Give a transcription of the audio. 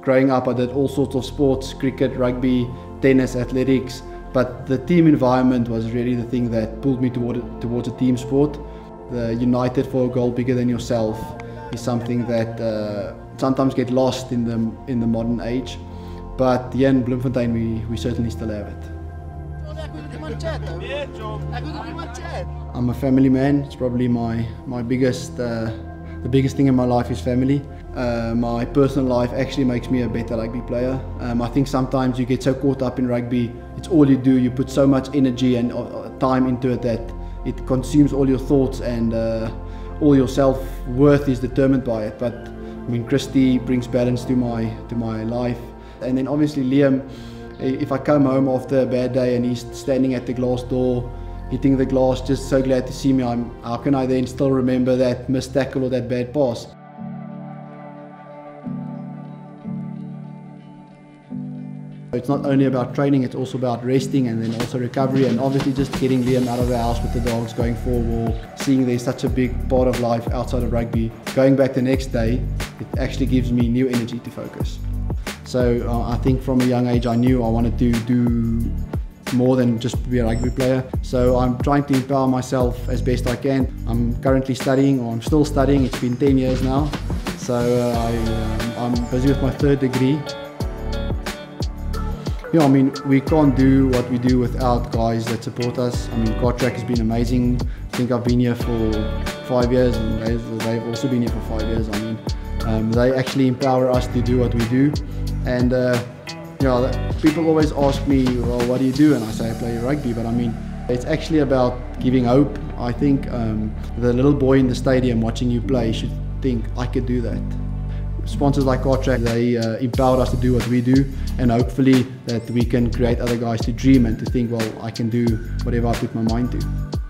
Growing up, I did all sorts of sports cricket, rugby, tennis, athletics. But the team environment was really the thing that pulled me toward, towards a team sport. The united for a goal bigger than yourself is something that uh, sometimes get lost in the, in the modern age. But here in Bloemfontein, we, we certainly still have it. I'm a family man. It's probably my, my biggest, uh, the biggest thing in my life is family. Uh, my personal life actually makes me a better rugby player. Um, I think sometimes you get so caught up in rugby, it's all you do. You put so much energy and uh, time into it that it consumes all your thoughts and uh, all your self-worth is determined by it. But I mean, Christy brings balance to my to my life, and then obviously Liam. If I come home after a bad day and he's standing at the glass door, hitting the glass, just so glad to see me, I'm, how can I then still remember that missed tackle or that bad pass? It's not only about training, it's also about resting and then also recovery and obviously just getting Liam out of the house with the dogs, going for a walk, seeing there's such a big part of life outside of rugby. Going back the next day, it actually gives me new energy to focus. So uh, I think from a young age I knew I wanted to do more than just be a rugby player. So I'm trying to empower myself as best I can. I'm currently studying, or I'm still studying, it's been 10 years now. So uh, I, um, I'm busy with my third degree yeah, I mean, we can't do what we do without guys that support us. I mean, Cartrack has been amazing. I think I've been here for five years and they've, they've also been here for five years. I mean, um, they actually empower us to do what we do. And, uh, you know, people always ask me, well, what do you do? And I say, I play rugby. But I mean, it's actually about giving hope. I think um, the little boy in the stadium watching you play should think, I could do that sponsors like Cartrack, they uh, empower us to do what we do and hopefully that we can create other guys to dream and to think, well, I can do whatever I put my mind to.